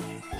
Yeah.